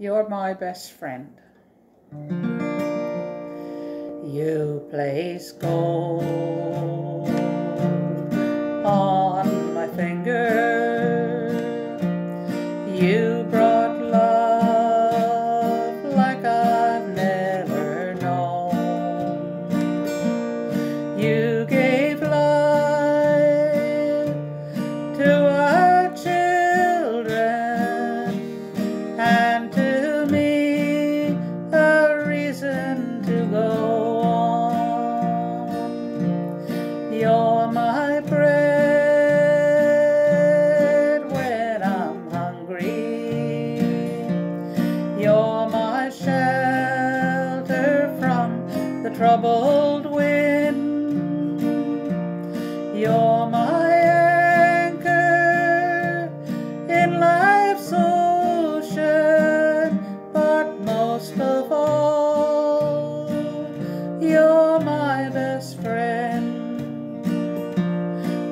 You're my best friend. You place gold troubled wind. You're my anchor in life's ocean, but most of all, you're my best friend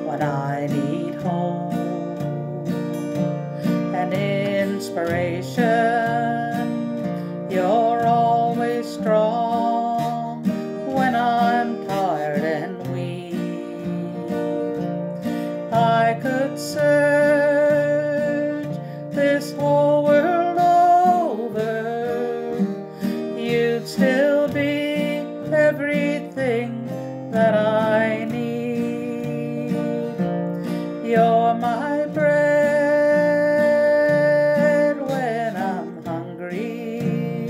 when I need hope and inspiration. You're always strong search this whole world over, you'd still be everything that I need. You're my bread when I'm hungry.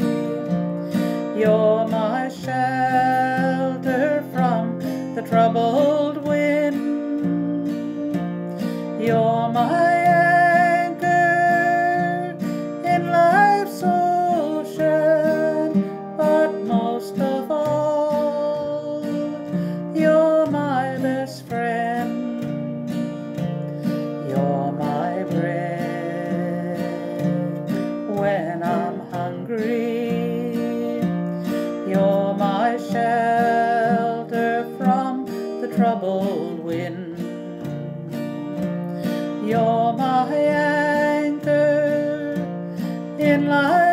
You're my shelter from the troubled shelter from the troubled wind. You're my anchor in life.